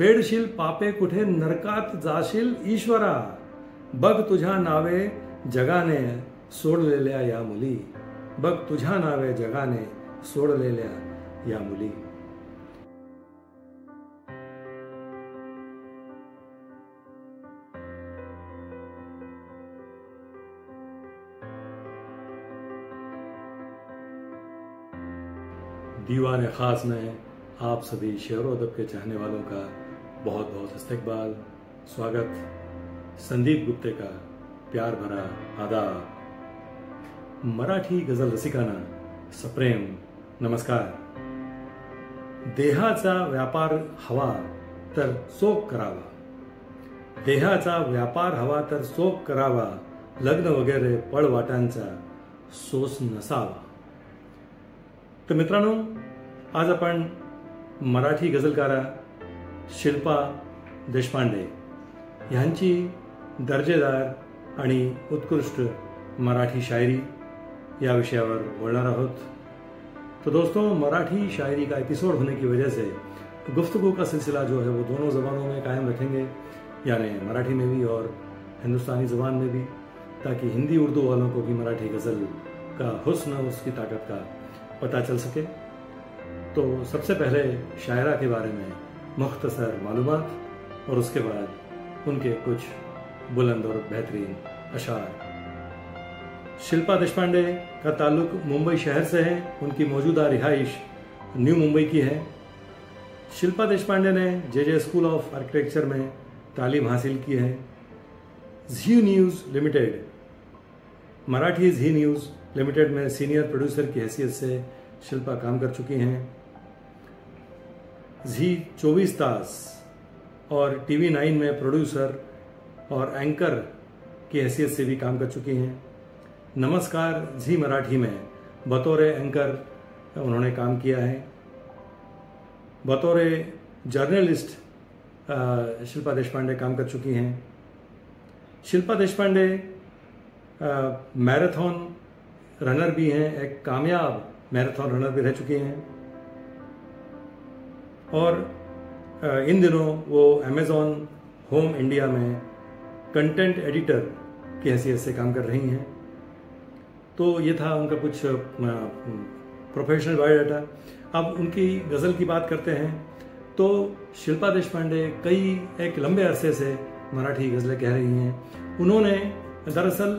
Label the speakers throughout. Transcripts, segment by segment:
Speaker 1: फेडशील पापे कुठे नरकात जाशील, ईश्वरा? बघ तुझ्या नावे जगाने सोडलेल्या या मुली. बघ तुझ्या नावे जगाने सोडलेल्या या मुली. दीवान खास में आप सभी शेर अदब के चाहने वालों का बहुत बहुत इस्तकबाल। स्वागत। संदीप गुप्ते का प्यार भरा आदाब। मराठी गझल रसिकांना सप्रेम नमस्कार। देहाचा व्यापार हवा तर चोख करावा। देहाचा व्यापार हवा तर चोख करावा लग्न वगैरे पळवाटांचा सोस नसावा। तर मित्रांनो आज आपण मराठी गझलकारा शिल्पा देशपांडे यांची दर्जेदार आणि उत्कृष्ट मराठी शायरी या विषयावर बोलणार आहोत. तो दोस्तों, मराठी शायरी का एपिसोड होने की वजह से गुफ्तगु का सिलसिला जो है वो दोनों ज़बानों में कायम रखेंगे, यानी मराठी में भी और हिंदुस्तानी ज़बान में भी, ताकि हिंदी उर्दू वालों को भी मराठी गज़ल का हुस्न, उसकी ताकत का पता चल सके। तो सबसे पहले शायरा के बारे में मुख्तसर मालूम और उसके बाद उनके कुछ बुलंद और बेहतरीन अशार। शिल्पा देशपांडे का ताल्लुक मुंबई शहर से है। उनकी मौजूदा रिहाइश न्यू मुंबई की है। शिल्पा देशपांडे ने J J school of architecture में तालीम हासिल की है। Zee news limited, Marathi Zee news limited में सीनियर प्रोड्यूसर की हैसियत से शिल्पा काम कर चुकी हैं। जी चौबीस तास और टीवी नाइन में प्रोड्यूसर और एंकर की हैसियत से भी काम कर चुकी हैं। नमस्कार जी मराठी में। बतौर एंकर उन्होंने काम किया है। बतौर जर्नलिस्ट शिल्पा देशपांडे काम कर चुकी हैं। शिल्पा देशपांडे मैराथन रनर भी हैं। एक कामयाब मैराथन रनर भी रह चुकी हैं। और इन दिनों वो अमेज़ॉन होम इंडिया में कंटेंट एडिटर की हैसियत से काम कर रही हैं। तो ये था उनका कुछ प्रोफेशनल बायोडाटा अब उनकी गज़ल की बात करते हैं। तो शिल्पा देशपांडे कई, एक लंबे अरसे से मराठी गज़लें कह रही हैं। उन्होंने दरअसल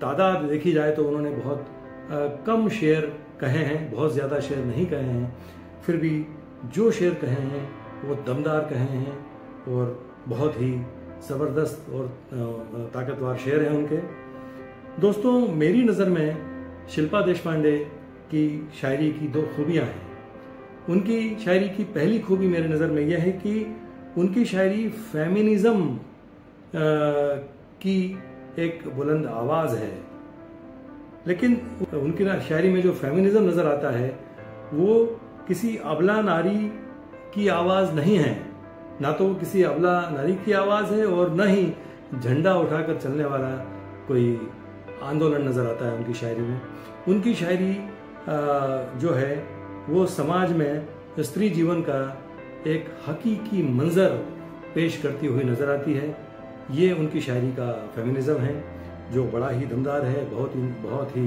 Speaker 1: तादाद देखी जाए तो उन्होंने बहुत कम शेर कहे हैं, बहुत ज़्यादा शेर नहीं कहे हैं। फिर भी जो शेर कहे हैं, वो दमदार कहे हैं और बहुत ही ज़बरदस्त और ताकतवर शेर हैं उनके। दोस्तों, मेरी नज़र में शिल्पा देशपांडे की शायरी की दो खूबियाँ हैं। उनकी शायरी की पहली खूबी मेरे नज़र में यह है कि उनकी शायरी फेमिनिज़म की एक बुलंद आवाज़ है। लेकिन उनकी शायरी में जो फेमिनिज्म नज़र आता है, वो किसी अबला नारी की आवाज़ नहीं है। ना तो किसी अबला नारी की आवाज़ है और न ही झंडा उठाकर चलने वाला कोई आंदोलन नज़र आता है उनकी शायरी में। उनकी शायरी जो है, वो समाज में स्त्री जीवन का एक हकीकी मंजर पेश करती हुई नज़र आती है। ये उनकी शायरी का फेमिनिज्म है, जो बड़ा ही दमदार है, बहुत ही बहुत ही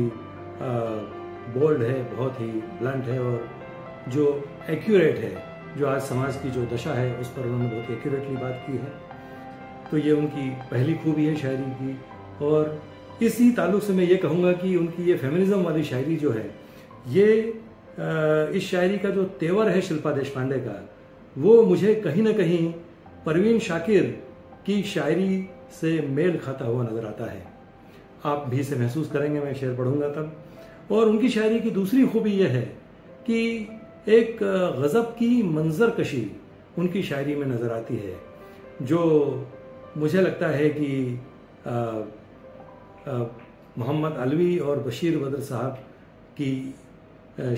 Speaker 1: बोल्ड है, बहुत ही ब्लंट है और जो एक्यूरेट है, जो आज समाज की जो दशा है, उस पर उन्होंने बहुत एक्यूरेटली बात की है। तो ये उनकी पहली खूबी है शायरी की। और इसी ताल्लुक से मैं ये कहूँगा कि उनकी ये फेमिनिज्म वाली शायरी जो है, ये इस शायरी का जो तेवर है शिल्पा देशपांडे का, वो मुझे कहीं ना कहीं परवीन शाकिर की शायरी से मेल खाता हुआ नज़र आता है। आप भी इसे महसूस करेंगे, मैं शेर पढ़ूँगा तब। और उनकी शायरी की दूसरी खूबी यह है कि एक गज़ब की मंजर कशी उनकी शायरी में नज़र आती है, जो मुझे लगता है कि मोहम्मद अलवी और बशीर बदर साहब की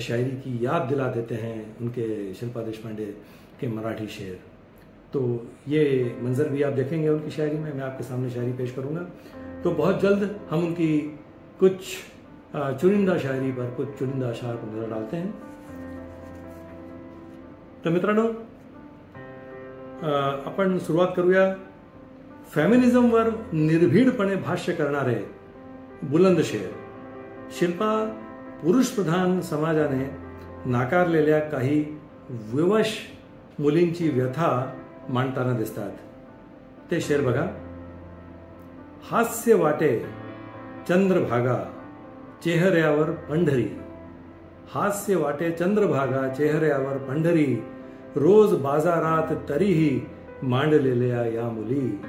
Speaker 1: शायरी की याद दिला देते हैं उनके शिल्पा देशपांडे के मराठी शेर। तो ये मंजर भी आप देखेंगे उनकी शायरी में, मैं आपके सामने शायरी पेश करूँगा। तो बहुत जल्द हम उनकी कुछ चुनिंदा शायरी पर कुछ चुनिंदा अशार पर नज़र डालते हैं। तर मित्रांनो आपण सुरुवात करूया. फेमिनिझमवर निर्भीडपणे भाष्य करणारे बुलंद शेर. शिल्पा पुरुषप्रधान समाजाने नाकारलेल्या काही विवश मुलींची व्यथा मांडताना दिसतात. ते शेर बघा. हास्य वाटे चंद्रभागा चेहऱ्यावर पंढरी. हास्य वाटे चंद्रभागा चेहऱ्यावर पंढरी. रोज बाजारात तरीही मांडलेल्या या मुली.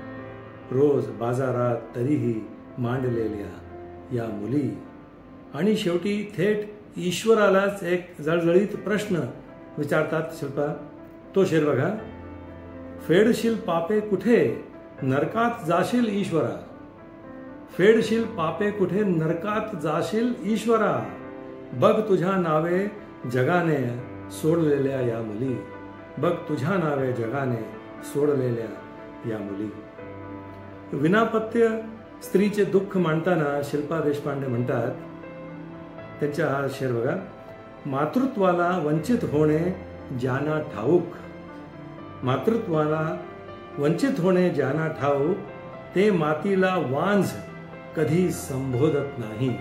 Speaker 1: रोज बाजारात तरीही मांडलेल्या या मुली. आणि शेवटी थेट ईश्वरालाच एक जळजळीत प्रश्न विचारतात शिल्पा. तो शेर बघा. फेडशील पापे कुठे? नरकात जाशील ईश्वरा. फेडशील पापे कुठे? नरकात जाशील ईश्वरा. बघ तुझ्या नावे जगाने सोडलेल्या या मुली. बघ तुझ्या नावे जगाने सोडलेल्या या मुली. विनापत्य स्त्रीचे दुःख मांडताना शिल्पा देशपांडे म्हणतात त्यांच्या हा शेर बघा मातृत्वाला वंचित होणे ज्याना ठाऊक. मातृत्वाला वंचित होणे ज्याना ठाऊक ते मातीला वांझ कधी संबोधत नाही.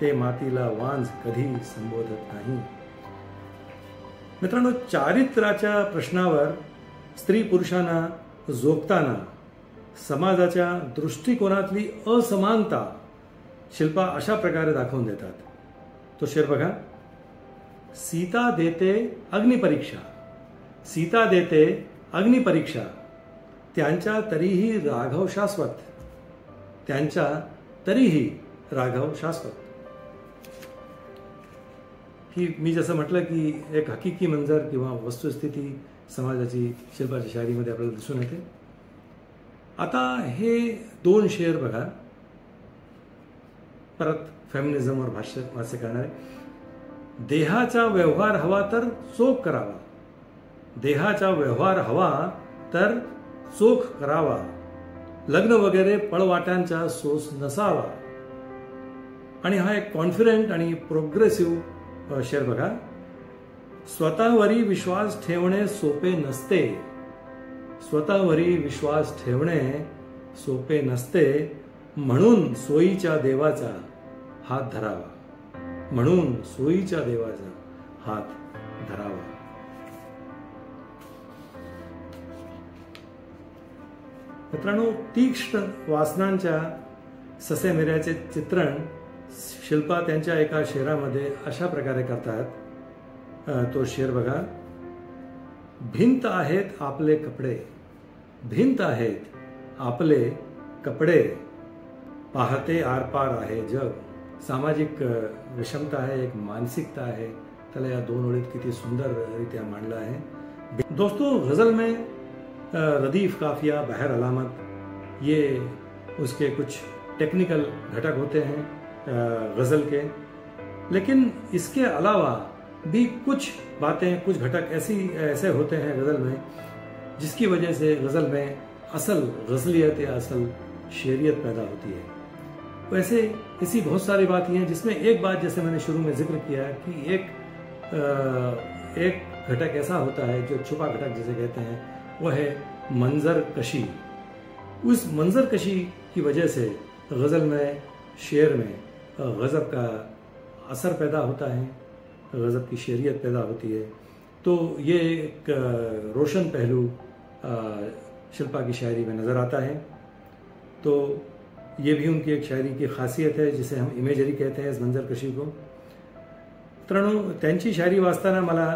Speaker 1: ते मातीला वांज कधी संबोधत नाही. मित्रांनो चारित्र्याच्या प्रश्नावर स्त्री पुरुषांना जोपताना समाजाच्या दृष्टिकोनातली असमानता शिल्पा अशा प्रकारे दाखवून देतात. तो शेर बघा. सीता देते अग्निपरीक्षा सीता देते अग्निपरीक्षा त्यांच्या तरीही राघव शाश्वत. त्यांच्या तरीही राघव शाश्वत. की मी जसं म्हटलं की एक हकीकी मंजर किंवा वस्तुस्थिती समाजाची शिल्पाच्या शायरीमध्ये आपल्याला दिसून येते. आता हे दोन शेअर बघा. परत फेमिनिझमवर भाष्य भाष्य करणारे. देहाचा व्यवहार हवा तर चोख करावा. देहाचा व्यवहार हवा तर चोख करावा. लग्न वगैरे पळवाट्यांचा सोस नसावा. आणि हा एक कॉन्फिडंट आणि प्रोग्रेसिव्ह शेअर बघा. स्वतःवरी विश्वास ठेवणे सोपे नसते. स्वतःवरी विश्वास ठेवणे सोपे नसते. म्हणून सोयीच्या देवाचा हात धरावा. म्हणून सोयीच्या देवाचा हात धरावा. मित्रांनो तीक्ष्ण वासनांच्या ससेमेऱ्याचे चित्रण शिल्पा त्यांच्या एका शेरामध्ये अशा प्रकारे करतात. तो शेर बघा. भिंत आहेत आपले कपडे. भिंत आहेत आपले कपडे. पाहते आरपार आहे जग. सामाजिक विषमता आहे, एक मानसिकता आहे. त्याला या दोन ओळीत किती सुंदररित्या मांडलं आहे. दोस्तों गज़ल में रदीफ काफिया बहर अलामत. ये उसके कुछ टेक्निकल घटक होते हैं. गज़ल के। लेकिन इसके अलावा भी कुछ बातें कुछ घटक ऐसी ऐसे होते हैं गज़ल में जिसकी वजह से गज़ल में असल गज़लियत या असल शेरियत पैदा होती है। वैसे ऐसी बहुत सारी बातें हैं जिसमें एक बात जैसे मैंने शुरू में ज़िक्र किया है कि एक आ, एक घटक ऐसा होता है जो छुपा घटक जिसे कहते हैं वो है मंजर कशी। उस मंजर कशी की वजह से गज़ल में शेर में गज़ब का असर पैदा होता है, गज़ब की शेरियत पैदा होती है। तो ये एक रोशन पहलू शिल्पा की शायरी में नज़र आता है। तो ये भी उनकी एक शायरी की खासियत है, जिसे हम इमेजरी कहते हैं इस मंजर कशी को। मित्रांनो त्यांची शायरी वाचताना मला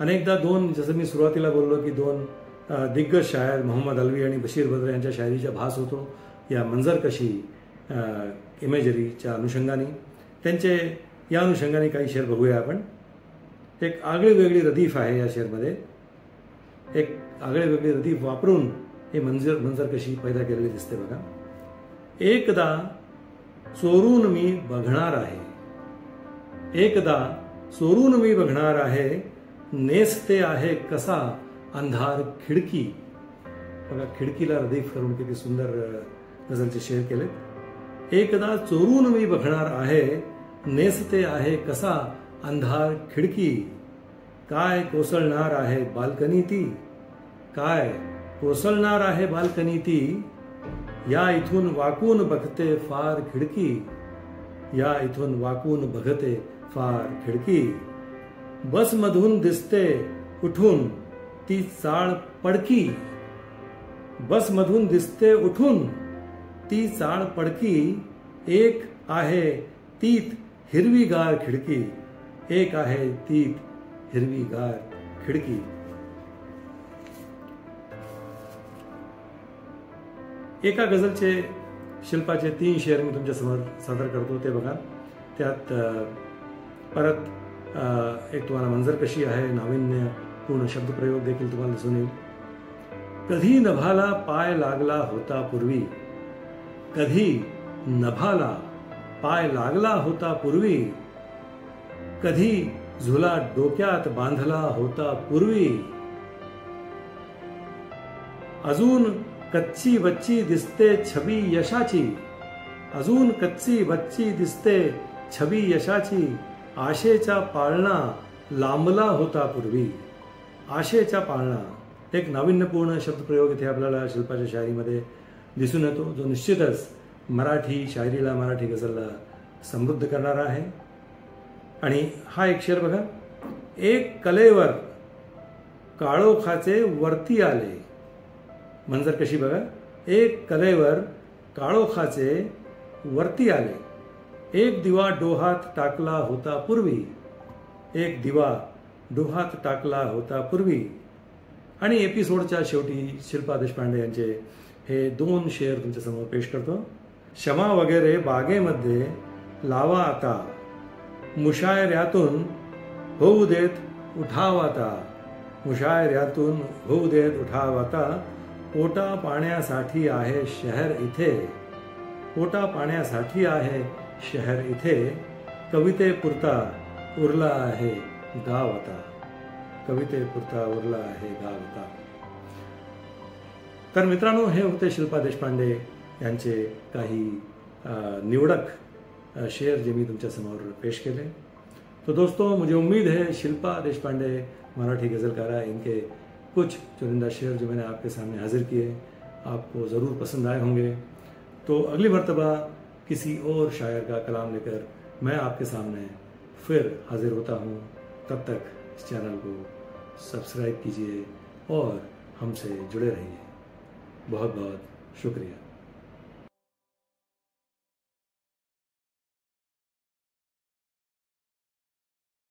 Speaker 1: अनेकदा दोन, जसं मी सुरुवातीला बोललो की दोन दिग्गज शायर मोहम्मद अलवी आणि बशीर बद्र यांच्या शायरीचा भास होतो, या मंजर कशी इमेजरीच्या अनुषंगाने. त्यांचे या अनुषंगाने काही शेअर बघूया आपण. एक आगळी वेगळी रदीफ आहे या शेअरमध्ये एक आगळी वेगळी रदीफ वापरून हे मंजर मंजर कशी पैदा केलेली दिसते बघा. एकदा चोरून मी बघणार आहे. एकदा चोरून मी बघणार आहे नेसते आहे कसा अंधार खिडकी. बघा खिडकीला रदीफ करून किती सुंदर गझलचे शेअर केले एकदा चोरून मी बघणार आहे नेसते आहे कसा अंधार खिडकी. काय कोसळणार आहे बाल्कनी ती? काय कोसळणार आहे बाल्कनी ती? या इथून वाकून बघते फार खिडकी. या इथून वाकून बघते फार खिडकी. बस मधून दिसते उठून ती चाळ पडकी. बस मधून दिसते उठून ती चाळ पडकी एक आहे तीत हिरवीगार खिडकी एक आहे तीत हिरवीगार खिडकी. एका गझलचे शिल्पाचे तीन शेअर मी तुमच्यासमोर सादर करतो ते बघा. त्यात परत एक तुम्हाला मंजर कशी आहे नाविन्य पूर्ण शब्दप्रयोग देखील तुम्हाला दिसून येईल. कधी नभाला पाय लागला होता पूर्वी कधी नभाला पाय लागला होता पूर्वी कधी झुला डोक्यात बांधला होता पूर्वी. अजून कच्ची बच्ची दिसते छबी यशाची अजून कच्ची बच्ची दिसते छबी यशाची आशेचा पाळणा लांबला होता पूर्वी. आशेचा पाळणा एक नाविन्यपूर्ण शब्दप्रयोग इथे आपल्याला शिल्पाच्या शायरीमध्ये दिसून येतो जो निश्चितच मराठी शायरीला मराठी गझलला समृद्ध करणारा आहे. आणि हा एक शेर बघा एक कलेवर काळोखाचे वरती आले. मंजर कशी बघा एक कलेवर काळोखाचे वरती आले. एक दिवा डोहात टाकला होता पूर्वी एक दिवा डोहात टाकला होता पूर्वी. आणि एपिसोडच्या शेवटी शिल्पा देशपांडे यांचे हे दोन शेअर तुमच्यासमोर पेश करतो. क्षमा वगैरे बागेमध्ये लावा आता. मुशायऱ्यातून होऊ देत उठावाता. मुशायऱ्यातून होऊ देत उठावाता. पोटा पाण्यासाठी आहे शहर इथे. पोटा पाण्यासाठी आहे शहर इथे. कवितेपुरता उरला आहे गाव आता कवितेपुरता उरला आहे गाव आता तर मित्रांनो, हे होते शिल्पा देशपांडे यांचे काही निवडक शेर जे मी तुमच्या समोर पेश केले. तो दोस्तों, मुझे उम्मीद है, शिल्पा देशपांडे, मराठी गज़लकारा, इनके कुछ चुनिंदा शेर जो मैंने आपके सामने हाजिर किए, आपको ज़रूर पसंद आए होंगे। तो अगली मरतबा, किसी और शायर का कलाम लेकर मैं आपके सामने फिर हाजिर होता हूँ। तब तक इस चैनल को सब्सक्राइब कीजिए और हमसे जुड़े रहिए। बहुत बहुत शुक्रिया।